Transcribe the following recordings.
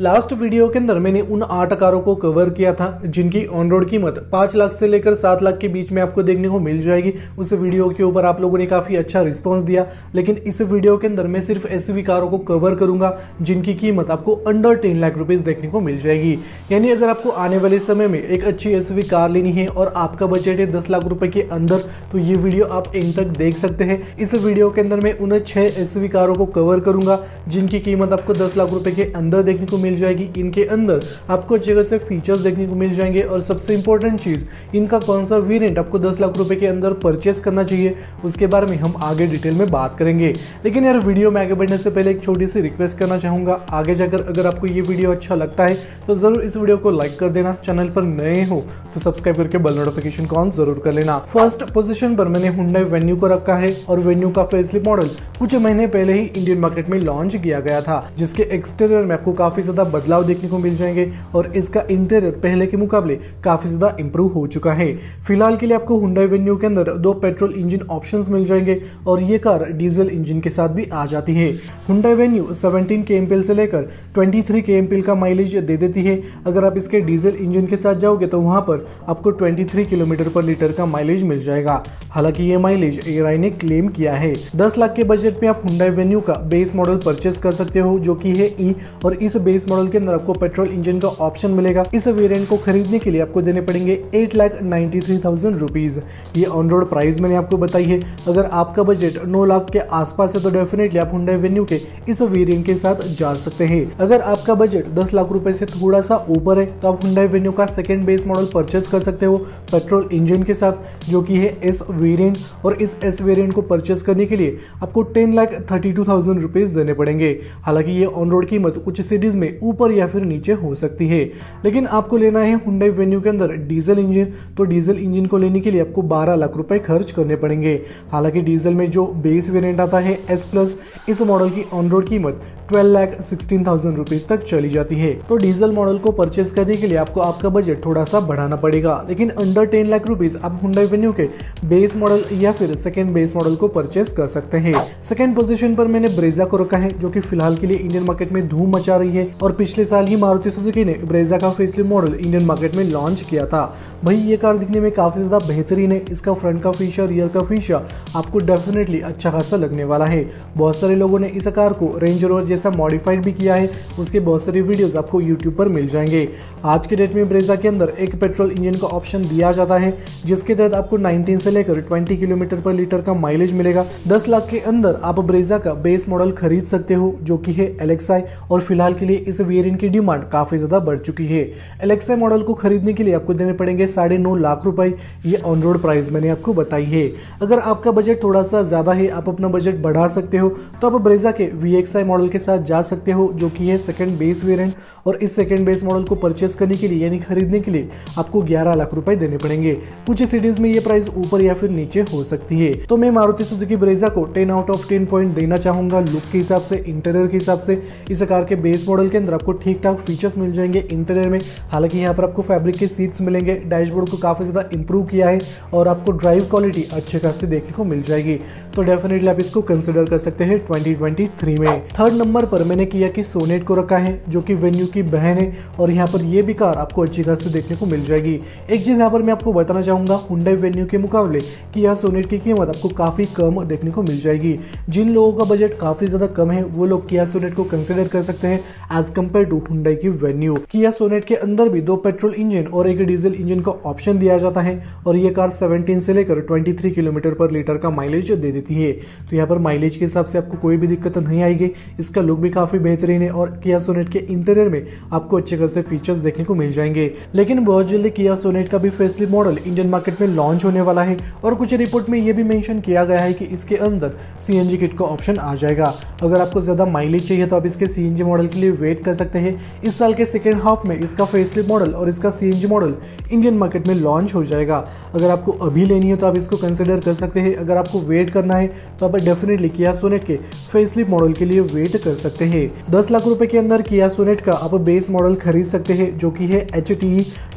Last video के अंदर मैंने उन आठ कारों को कवर किया था, जिनकी ऑन रोड कीमत पाँच लाख से लेकर सात लाख के बीच में आपको देखने को मिल जाएगी। उस वीडियो के ऊपर आप लोगों ने काफ़ी अच्छा रिस्पॉन्स दिया, लेकिन इस वीडियो के अंदर मैं सिर्फ़ ऐसी कारों को कवर करूँगा, जिनकी कीमत आपको अंडर टेन लाख रुपीज़ देखने को मिल जाएगी। यानी अगर आपको आने वाले समय में एक अच्छी एस कार लेनी है और आपका बजट है दस लाख रुपए के अंदर तो ये वीडियो आप एंड तक देख सकते हैं। इस वीडियो के अंदर मैं उन छह एस कारों को कवर करूँगा, जिनकी कीमत आपको दस लाख रुपए के अंदर देखने को मिल जाएगी इनके अंदर। आपको जगह से फीचर्स देखने को मिल जाएँगे और सबसे इंपॉर्टेंट चीज़, इनका कौन सा वेरिएंट आपको 10 लाख रुपए के अंदर परचेस करना चाहिए, उसके बारे में हम आगे डिटेल में बात करेंगे। लेकिन यार वीडियो में आगे बढ़ने से पहले एक छोटी सी रिक्वेस्ट करना चाहूँगा। आगे जाकर अगर आपको ये वीडियो अच्छा लगता है तो ज़रूर इस वीडियो को लाइक कर देना। चैनल पर नए हो तो सब्सक्राइब करके बेल नोटिफिकेशन को ऑन ज़रूर कर लेना। फ़र्स्ट पोजिशन पर मैंने हुंडई वेन्यू को रखा है और वेन्यू का फेसलिप मॉडल कुछ महीने पहले ही इंडियन मार्केट में लॉन्च किया गया था, जिसके एक्सटीरियर में आपको काफ़ी ज़्यादा बदलाव देखने को मिल जाएँगे और इसका इंटीरियर पहले के मुकाबले काफ़ी ज़्यादा इंप्रूव हो चुका है। फ़िलहाल के लिए आपको हुंडई वेन्यू के अंदर दो पेट्रोल इंजन ऑप्शंस मिल जाएँगे और ये कार डीजल इंजन के साथ भी आ जाती है। हुंडई वेन्यू 17 के से लेकर 23 के का माइलेज दे देती है। अगर आप इसके डीजल इंजन के साथ जाओगे तो वहाँ पर आपको 23 किलोमीटर पर लीटर का माइलेज मिल जाएगा। हालाँकि ये माइलेज एयरआई ने क्लेम किया है। 10 लाख के बजट में आप हुंडई वेन्यू का बेस मॉडल परचेस कर सकते हो, जो कि है ई e और इस बेस मॉडल के अंदर आपको पेट्रोल इंजन का ऑप्शन मिलेगा। इस वेरियंट को खरीदने के लिए आपको देने पड़ेंगे eight lakh ninety three thousand rupees ये ऑन रोड प्राइस मैंने आपको बताई है। अगर आपका बजट नौ लाख के आसपास है तो डेफिनेटली आप हुंडई वेन्यू के इस वेरिएंट के साथ जा सकते हैं। अगर आपका बजट दस लाख रुपए से थोड़ा सा ऊपर है तो आप हुंडई वेन्यू का सेकेंड बेस मॉडल परचेस कर सकते हो पेट्रोल इंजन के साथ, जो कि है एस वेरिएंट और इस एस वेरिएंट को परचेस करने के लिए आपको ten lakh thirty two thousand rupees देने पड़ेंगे। हालाँकि ये ऑन रोड कीमत कुछ सिटीज़ में ऊपर या फिर नीचे हो सकती है। लेकिन आपको लेना है हुंडई वेन्यू के अंदर डीजल इंजन तो डीजल इंजन को लेने के लिए आपको 12 लाख रुपए खर्च करने पड़ेंगे। हालाँकि डीजल में जो बेस वेरियंट आता है एस प्लस इस मॉडल की ऑन रोड कीमत twelve lakh sixteen thousand rupees तक चली जाती है। तो डीजल मॉडल को परचेज करने के लिए आपको आपका बजट थोड़ा सा बढ़ाना पड़ेगा। लेकिन अंडर टेन लाख रुपीज़ आप हुंडई वेन्यू के बेस मॉडल या फिर सेकेंड बेस मॉडल को परचेज कर सकते हैं। सेकेंड पोजिशन पर मैंने ब्रेजा को रखा है, जो की फ़िलहाल के लिए इंडियन मार्केट में धूम मचा रही है और पिछले साल ही मारुति सुजुकी ने ब्रेजा का फेसलिप मॉडल इंडियन मार्केट में लॉन्च किया था। भाई, ये कार दिखने में काफ़ी ज़्यादा बेहतरीन है। इसका फ्रंट का फीचर रियर का फीचर आपको डेफिनेटली अच्छा खासा लगने वाला है। बहुत सारे लोगों ने इस कार को रेंज रोवर जैसा मॉडिफाइड भी किया है, उसके बहुत सारे वीडियोस आपको यूट्यूब पर मिल जाएँगे। आज के डेट में ब्रेजा के अंदर एक पेट्रोल इंजन का ऑप्शन दिया जाता है, जिसके तहत आपको 19 से लेकर 20 किलोमीटर पर लीटर का माइलेज मिलेगा। 10 लाख के अंदर आप ब्रेजा का बेस मॉडल खरीद सकते हो, जो कि है एलेक्साई और फ़िलहाल के लिए इस वेरियंट की डिमांड काफ़ी ज़्यादा बढ़ चुकी है। एलेक्साई मॉडल को खरीदने के लिए आपको देने पड़ेंगे साढ़े नौ लाख रुपए। ये ऑन रोड प्राइस मैंने आपको बताई है। अगर आपका बजट थोड़ा सा ज़्यादा है, आप अपना बजट बढ़ा सकते हो। तो आप ब्रेजा के वी मॉडल के साथ जा सकते हो, जो कि है सेकंड बेस वेरिएंट और इस सेकंड बेस मॉडल को परचेस करने के लिए, यानी खरीदने के लिए आपको 11 लाख रुपए देने पड़ेंगे। कुछ सिटीज़ में ये प्राइस ऊपर या फिर नीचे हो सकती है। तो मैं मारुति सुजुकी ब्रेजा को 10 आउट ऑफ़ 10 पॉइंट देना चाहूँगा लुक के हिसाब से इंटीरियर के हिसाब से। इस कार के बेस मॉडल के अंदर आपको ठीक ठाक फीचर्स मिल जाएँगे इंटीरियर में। हालाँकि यहाँ पर आपको फैब्रिक के सीट्स मिलेंगे। डैशबोर्ड को काफ़ी ज़्यादा इंप्रूव किया है और आपको ड्राइव क्वालिटी अच्छे खासी देखने को मिल जाएगी। तो डेफिनेटली आप इसको कंसिडर कर सकते हैं 2023 में। थर्ड नंबर पर मैंने किया कि सोनेट को रखा है, जो कि वेन्यू की बहन है, और यहाँ पर ये भी कार आपको अच्छी खासी देखने को मिल जाएगी। एक चीज़ यहाँ पर मैं आपको बताना चाहूँगा हुंडई वेन्यू के मुकाबले कि यह सोनेट की कीमत आपको काफ़ी कम देखने को मिल जाएगी। जिन लोगों का बजट काफ़ी ज़्यादा कम है, वो लोग किया सोनेट को कंसिडर कर सकते हैं एज कंपेयर टू हुंडई की वेन्यू। किया सोनेट के अंदर भी दो पेट्रोल इंजन और एक डीजल इंजन का ऑप्शन दिया जाता है, और ये कार 17 से लेकर 23 किलोमीटर पर लीटर का माइलेज दे देती है। तो यहाँ पर माइलेज के हिसाब से आपको कोई भी दिक्कत नहीं आएगी। इसका लुक भी काफ़ी बेहतरीन है और किया सोनेट के इंटीरियर में आपको अच्छे खासे फीचर्स देखने को मिल जाएँगे। लेकिन बहुत जल्दी किया सोनेट का भी फेसलिप मॉडल इंडियन मार्केट में लॉन्च होने वाला है और कुछ रिपोर्ट में यह भी मेंशन किया गया है कि इसके अंदर सीएनजी किट का ऑप्शन आ जाएगा। अगर आपको ज़्यादा माइलेज चाहिए तो आप इसके सीएनजी मॉडल के लिए वेट कर सकते हैं। इस साल के सेकेंड हाफ़ में इसका फेसलिप मॉडल और इसका सीएनजी मॉडल इंडियन मार्केट में लॉन्च हो जाएगा। अगर आपको अभी लेनी है तो आप इसको कंसिडर कर सकते हैं। अगर आपको वेट करना है तो आप डेफिनेटली किया सोनेट के फेसलिप मॉडल के लिए वेट कर कर सकते हैं। दस लाख रुपए के अंदर किया सोनेट का आप बेस मॉडल खरीद सकते हैं, जो कि है एच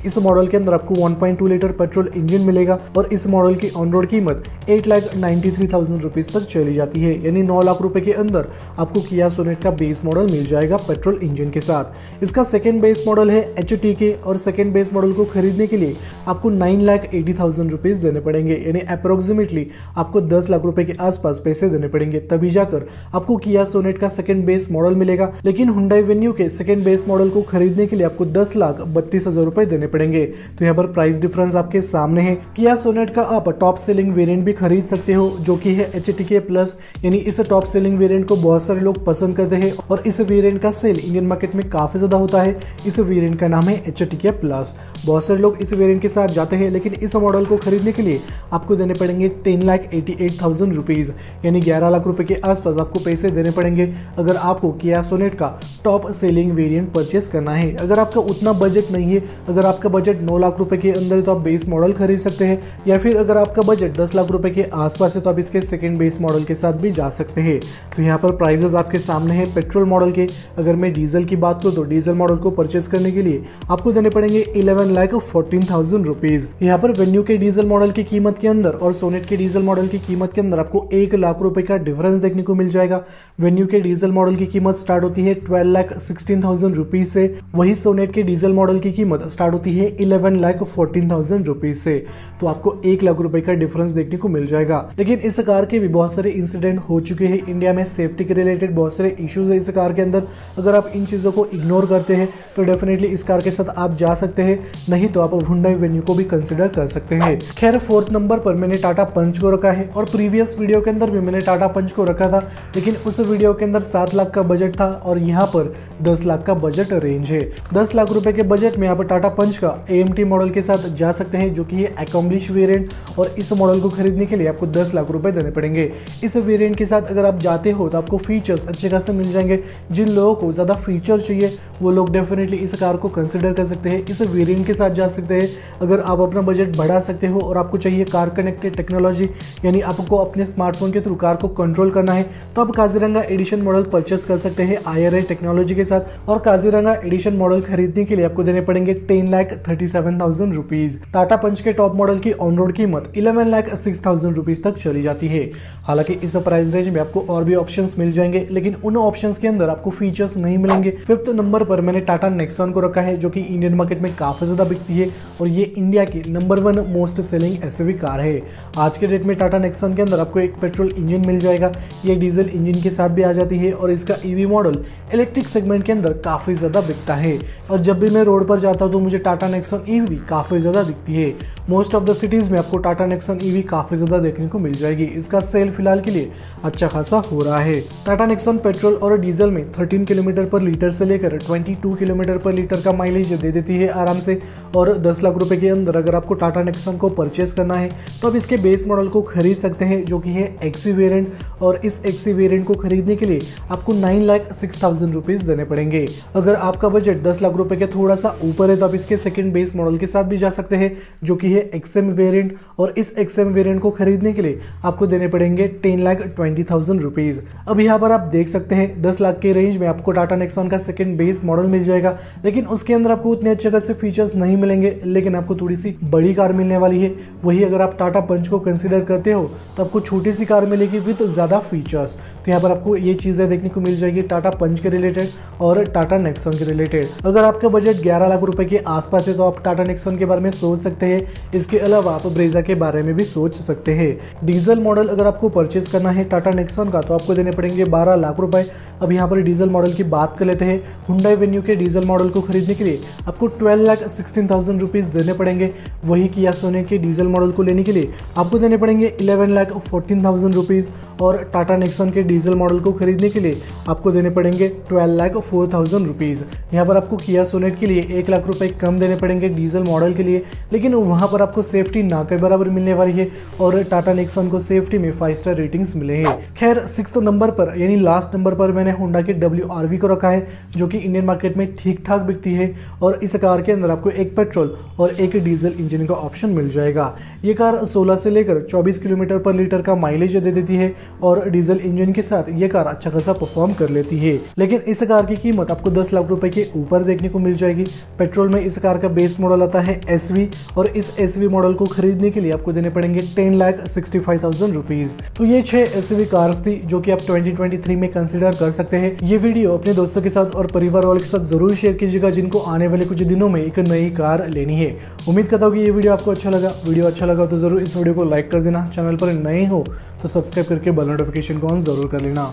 इस मॉडल के अंदर आपको 1.2 लीटर पेट्रोल इंजन मिलेगा और इस मॉडल की ऑन रोड कीमत eight lakh ninety three thousand rupees तक चली जाती है। यानी नौ लाख रुपए के अंदर आपको किया सोनेट का बेस मॉडल मिल जाएगा पेट्रोल इंजन के साथ। इसका सेकेंड बेस मॉडल है एच के और सेकेंड बेस मॉडल को खरीदने के लिए आपको nine lakh eighty thousand rupees देने पड़ेंगे। यानी अप्रोक्सीमेटली आपको दस लाख रुपए के आसपास पैसे देने पड़ेंगे। तभी जाकर आपको किया सोनेट का सेकेंड बेस मॉडल मिलेगा, लेकिन हुंडई वेन्यू के सेकेंड बेस मॉडल को खरीदने के लिए आपको दस लाख बत्तीस हज़ार रुपए देने पड़ेंगे। तो यहाँ पर प्राइस डिफरेंस आपके सामने है। किया सोनेट का आप टॉप सेलिंग वेरिएंट भी खरीद सकते हो, जो कि है एच प्लस यानी इस टॉप सेलिंग वेरिएंट को बहुत सारे लोग पसंद करते हैं और इस वेरिएंट का सेल इंडियन मार्केट में काफ़ी ज़्यादा होता है। इस वेरियंट का नाम है एच प्लस बहुत सारे लोग इस वेरिएंट के साथ जाते हैं, लेकिन इस मॉडल को खरीदने के लिए आपको देने पड़ेंगे ten lakh eighty eight thousand rupees यानी ग्यारह लाख रुपए के आसपास आपको पैसे देने पड़ेंगे। अगर आपको किया सोनेट का टॉप सेलिंग वेरिएंट परचेस करना है, अगर आपका उतना बजट नहीं है, अगर आपका बजट नौ लाख रुपए के अंदर है तो आप बेस मॉडल खरीद सकते हैं, या फिर अगर आपका बजट दस लाख रुपए के आसपास है तो आप इसके सेकेंड बेस मॉडल के साथ भी जा सकते हैं। तो यहाँ पर प्राइजेस आपके सामने है पेट्रोल मॉडल के। अगर मैं डीजल की बात करूँ तो डीजल मॉडल को परचेस करने के लिए आपको देने पड़ेंगे eleven lakh fourteen thousand rupees यहाँ पर वेन्यू के डीजल मॉडल की कीमत के अंदर और सोनेट के डीजल मॉडल की कीमत के अंदर आपको एक लाख रुपए का डिफरेंस देखने को मिल जाएगा। वेन्यू के डीजल मॉडल की कीमत स्टार्ट होती है twelve lakh sixteen thousand rupees से। वही सोनेट के डीजल मॉडल की कीमत स्टार्ट होती है eleven lakh fourteen thousand rupees से। तो आपको एक लाख रुपए का डिफरेंस देखने को मिल जाएगा। लेकिन इस कार के भी बहुत सारे इंसिडेंट हो चुके हैं। इंडिया में सेफ्टी के रिलेटेड बहुत सारे इश्यूज़ है इस कार के अंदर। अगर आप इन चीज़ों को इग्नोर करते हैं तो डेफिनेटली इस कार के साथ आप जा सकते हैं। नहीं तो आप हुंडई वेन्यू को भी कंसिडर कर सकते हैं। खैर फोर्थ नंबर पर मैंने टाटा पंच को रखा है। और प्रीवियस वीडियो के अंदर भी मैंने टाटा पंच को रखा था। लेकिन उस वीडियो के अंदर सात लाख का बजट था और यहाँ पर दस लाख का बजट रेंज है। दस लाख रुपए के बजट में यहाँ पर टाटा पंच का एएमटी मॉडल के साथ जा सकते हैं, जो कि है एकम्बलिश वेरियंट और इस मॉडल को खरीदने के लिए आपको दस लाख रुपए देने पड़ेंगे। इस वेरियंट के साथ अगर आप जाते हो तो आपको फीचर्स अच्छे खासे मिल जाएँगे। जिन लोगों को ज़्यादा फीचर चाहिए, वो लोग डेफिनेटली इस कार को कंसिडर कर सकते हैं, इस वेरियंट के साथ जा सकते हैं। अगर आप अपना बजट बढ़ा सकते हो और आपको चाहिए कार कनेक्टेड टेक्नोलॉजी यानी आपको अपने स्मार्टफ़ोन के थ्रू कार को कंट्रोल करना है तो आप काजीरंगा एडिशन मॉडल परचेस कर सकते हैं आई टेक्नोलॉजी के साथ और काजीरंगा एडिशन मॉडल खरीदने के लिए आपको देने पड़ेंगे ten lakh thirty seven thousand rupees Tata Punch के टॉप मॉडल की ऑन रोड कीमत eleven lakh six thousand rupees तक चली जाती है। हालाँकि इस प्राइस रेंज में आपको और भी ऑप्शन मिल जाएँगे, लेकिन उन ऑप्शन के अंदर आपको फीचर्स नहीं मिलेंगे। फिफ्थ नंबर पर मैंने टाटा नेक्सॉन को रखा है, जो की इंडियन मार्केट में काफ़ी ज़्यादा बिकती है और ये इंडिया की number one most selling S car है। आज के डेट में टाटा नेक्सॉन के अंदर आपको एक पेट्रोल इंजन मिल जाएगा। ये डीजल इंजन के साथ भी आ जाती है और इसका ईवी मॉडल इलेक्ट्रिक सेगमेंट के अंदर काफ़ी ज़्यादा बिकता है। और जब भी मैं रोड पर जाता हूँ तो मुझे टाटा नेक्सॉन ईवी काफ़ी ज़्यादा दिखती है। मोस्ट ऑफ़ द सिटीज़ में आपको टाटा नेक्सॉन ईवी काफ़ी ज़्यादा देखने को मिल जाएगी। इसका सेल फ़िलहाल के लिए अच्छा खासा हो रहा है। टाटा नेक्सॉन पेट्रोल और डीजल में 13 किलोमीटर पर लीटर से लेकर 22 किलोमीटर पर लीटर का माइलेज दे देती है आराम से। और 10 लाख रुपए के अंदर अगर आपको टाटा नेक्सॉन को परचेस करना है तो आप इसके बेस मॉडल को खरीद सकते हैं, जो कि है एक्सी वेरियंट और इस एक्सी वेरियंट को खरीदने के लिए आपको nine lakh six thousand rupees देने पड़ेंगे। अगर आपका बजट दस लाख रुपए के थोड़ा सा ऊपर है तो आप इसके सेकंड बेस मॉडल के साथ भी जा सकते हैं, जो कि है एक्सएम वेरिएंट और इस एक्सएम वेरिएंट को खरीदने के लिए आपको देने पड़ेंगे ten lakh twenty thousand rupees अब यहाँ पर आप देख सकते हैं, दस लाख के रेंज में आपको टाटा नेक्सॉन का सेकंड बेस मॉडल मिल जाएगा, लेकिन उसके अंदर आपको उतने अच्छे खासे फीचर्स नहीं मिलेंगे, लेकिन आपको थोड़ी सी बड़ी कार मिलने वाली है। वही अगर आप टाटा पंच को कंसिडर करते हो तो आपको छोटी सी कार मिलेगी विद ज़्यादा फीचर्स तो यहाँ पर आपको ये चीज़ें देखने को मिल जाएगी टाटा पंच के रिलेटेड और टाटा नेक्सॉन के रिलेटेड। अगर आपका बजट ग्यारह लाख रुपए के आसपास है तो आप टाटा नेक्सॉन के बारे में सोच सकते हैं। इसके अलावा आप ब्रेजा के बारे में भी सोच सकते हैं। डीजल मॉडल अगर आपको परचेस करना है टाटा नेक्सॉन का तो आपको देने पड़ेंगे बारह लाख रुपए। अब यहाँ पर डीजल मॉडल की बात कर लेते हैं। हुंडई वेन्यू के डीजल मॉडल को खरीदने के लिए आपको twelve lakh sixteen thousand rupees देने पड़ेंगे। वही किया सोने के डीजल मॉडल को लेने के लिए आपको देने पड़ेंगे eleven lakh fourteen thousand rupees. और टाटा नेक्सॉन के डीजल मॉडल को खरीदने के लिए आपको देने पड़ेंगे twelve lakh four thousand rupees. यहाँ पर आपको किया सोनेट के लिए एक लाख रुपए कम देने पड़ेंगे डीजल मॉडल के लिए, लेकिन वहाँ पर आपको सेफ्टी ना के बराबर मिलने वाली है और टाटा नेक्सॉन को सेफ्टी में फाइव स्टार रेटिंग्स मिले हैं। खैर सिक्स नंबर पर, यानी लास्ट नंबर पर मैंने होंडा के डब्ल्यू को रखा है, जो कि इंडियन मार्केट में ठीक ठाक बिकती है और इस कार के अंदर आपको एक पेट्रोल और एक डीजल इंजन का ऑप्शन मिल जाएगा। ये कार 16 से लेकर 24 किलोमीटर पर लीटर का माइलेज दे देती है और डीजल इंजन के साथ ये कार अच्छा खासा परफॉर्म कर लेती है। लेकिन इस कार की कीमत आपको दस लाख रुपए के ऊपर देखने को मिल जाएगी। पेट्रोल में इस कार का बेस मॉडल आता है एसवी और इस एसवी मॉडल को खरीदने के लिए आपको देने पड़ेंगे ten lakh sixty five thousand rupees तो ये छह एसवी कार्स थी जो कि आप 2023 में कंसिडर कर सकते हैं। ये वीडियो अपने दोस्तों के साथ और परिवार वालों के साथ ज़रूर शेयर कीजिएगा, जिनको आने वाले कुछ दिनों में एक नई कार लेनी है। उम्मीद करता हूँ कि ये वीडियो आपको अच्छा लगा। वीडियो अच्छा लगा तो ज़रूर इस वीडियो को लाइक कर देना। चैनल पर नए हो तो सब्सक्राइब करके बेल नोटिफिकेशन को ऑन ज़रूर कर लेना।